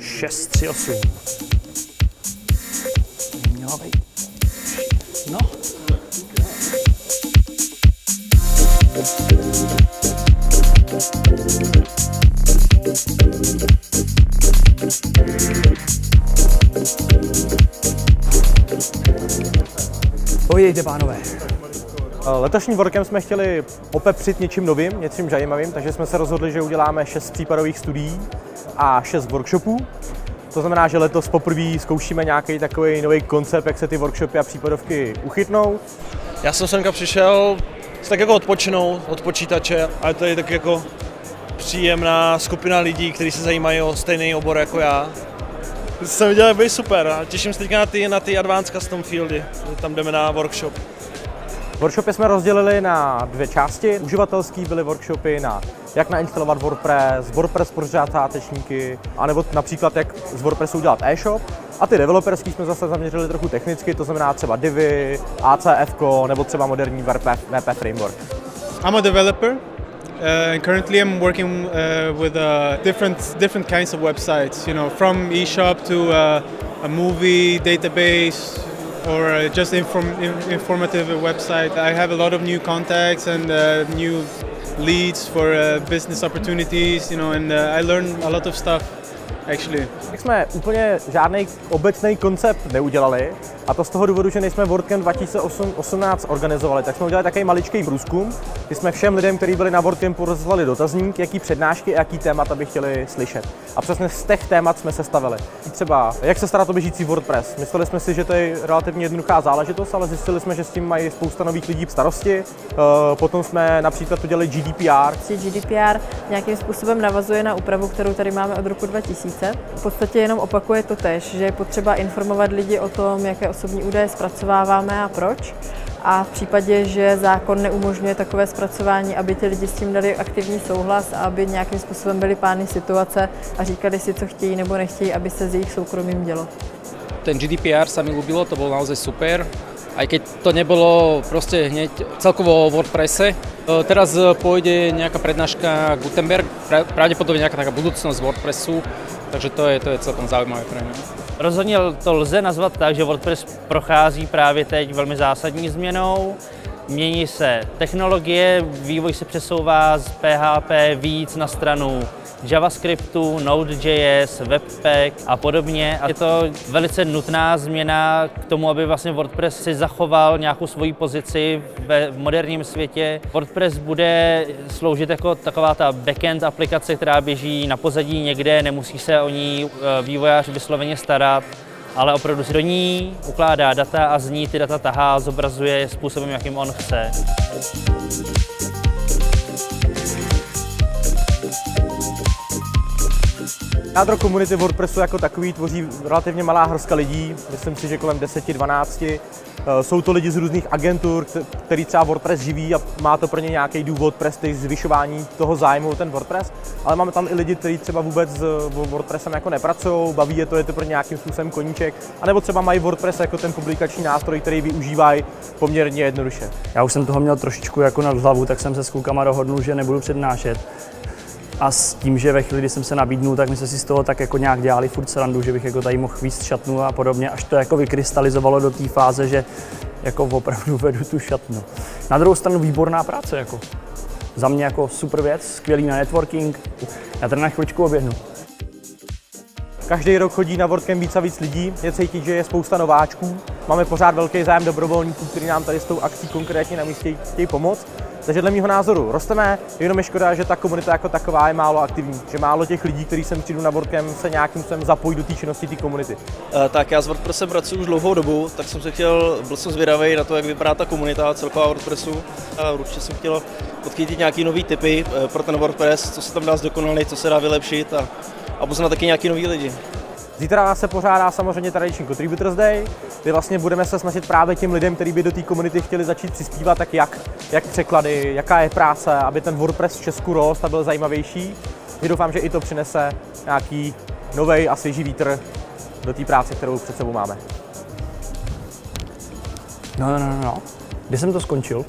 6, 3, 8. Měla být. No. Povídejte, pánové. Letošním workem jsme chtěli opepřit něčím novým, něčím zajímavým, takže jsme se rozhodli, že uděláme šest případových studií a šest workshopů. To znamená, že letos poprvé zkoušíme nějaký takový nový koncept, jak se ty workshopy a případovky uchytnou. Já jsem semka přišel tak jako odpočinout od počítače, ale to je tak jako příjemná skupina lidí, kteří se zajímají o stejný obor jako já. Jsem viděl, jak super a těším se teďka na ty, na ty Advanced Custom Fieldy, tam jdeme na workshop. Workshopy jsme rozdělili na dvě části. Uživatelský byly workshopy na jak nainstalovat WordPress, WordPress pro začátečníky, anebo například jak z WordPressu udělat e-shop. A ty developerský jsme zase zaměřili trochu technicky, to znamená třeba Divi, ACF, nebo třeba moderní WP, WP framework. I'm a developer. Uh, and currently, I'm working uh, with uh, different different kinds of websites. You know, from eShop to uh, a movie database, or uh, just inform, informative website. I have a lot of new contacts and uh, new leads for uh, business opportunities, you know, and I learn a lot of stuff actually. Tak jsme úplně žádný obecný koncept neudělali a to z toho důvodu, že nejsme WordCamp 2018 organizovali, tak jsme udělali takový maličký průzkum, kdy jsme všem lidem, kteří byli na WordCampu, rozdali dotazník, jaký přednášky a jaký témata by chtěli slyšet. A přesně z těch témat jsme sestavili. Třeba, jak se starat o běžící WordPress. Mysleli jsme si, že to je relativně jednoduchá záležitost, ale zjistili jsme, že s tím mají spousta nových lidí v starosti. Eh, potom jsme například udělali GDPR. GDPR nějakým způsobem navazuje na úpravu, kterou tady máme od roku 2000. V podstatě jenom opakuje to tež, že je potřeba informovat lidi o tom, jaké osobní údaje zpracováváme a proč. A v případě, že zákon neumožňuje takové zpracování, aby ti lidi s tím dali aktivní souhlas a aby nějakým způsobem byli pány situace a říkali si, co chtějí nebo nechtějí, aby se s jejich soukromím dělo. Ten GDPR sa mi ľúbilo, to bolo naozaj super aj keď to nebolo proste hneď celkovo o WordPresse. Teraz pôjde nejaká prednáška Gutenberg, pravdepodobne nejaká taká budúcnosť WordPressu, takže to je, to je celkom zaujímavé pre mňa. Rozhodně to lze nazvat tak, že WordPress prochází právě teď velmi zásadní změnou. Mění se technologie, vývoj se přesouvá z PHP víc na stranu JavaScriptu, Node.js, Webpack a podobně. A je to velice nutná změna k tomu, aby vlastně WordPress si zachoval nějakou svoji pozici ve moderním světě. WordPress bude sloužit jako taková ta backend aplikace, která běží na pozadí někde, nemusí se o ní eh, vývojář vysloveně starat ale opravdu si do ní ukládá data a z ní ty data tahá zobrazuje způsobem, jakým on chce. Jádro komunity WordPressu jako takový tvoří relativně malá hrska lidí, myslím si, že kolem 10-12. Eh, jsou to lidi z různých agentur, který třeba WordPress živí a má to pro ně nějaký důvod, prestiž, zvyšování toho zájmu o ten WordPress, ale máme tam i lidi, kteří třeba vůbec s WordPressem jako nepracují, baví je to, je to pro nějakým způsobem koníček, anebo třeba mají WordPress jako ten publikační nástroj, který využívají poměrně jednoduše. Já už jsem toho měl trošičku jako nad hlavu, tak jsem se s klukama dohodnul, že nebudu přednášet a s tím, že ve chvíli, kdy jsem se nabídnul, tak my jsme si z toho tak jako nějak dělali furt srandu, že bych jako tady mohl víc šatnu a podobně, až to jako vykrystalizovalo do té fáze, že jako opravdu vedu tu šatnu. Na druhou stranu výborná práce, jako. Za mě jako super věc, skvělý na networking. Já tady na chvíličku oběhnu. Každý rok chodí na WordCamp víc a víc lidí, je cítit, že je spousta nováčků. Máme pořád velký zájem dobrovolníků, kteří nám tady s tou akcí konkrétně na místě chtějí pomoct. Takže dle mého názoru rosteme, jenom je škoda, že ta komunita jako taková je málo aktivní, že málo těch lidí, kteří sem přijdu na WordCamp, se nějakým způsobem zapojí do té činnosti té komunity. Uh, tak já s WordPressem pracuji už dlouhou dobu, tak jsem se chtěl, byl jsem zvědavý na to, jak vypadá ta komunita celková WordPressu a určitě jsem chtěl podchytit nějaký nový typy uh, pro ten WordPress, co se tam dá zdokonalit, co se dá vylepšit a, a poznat taky nějaký nový lidi. Zítra se pořádá samozřejmě tradiční Contributors Day, kdy vlastně budeme se snažit právě těm lidem, kteří by do té komunity chtěli začít přispívat, tak jak, jak překlady, jaká je práce, aby ten WordPress v Česku rost a byl zajímavější. My doufám, že i to přinese nějaký nový a svěží vítr do té práce, kterou před sebou máme. No, no, no, no. Kde jsem to skončil?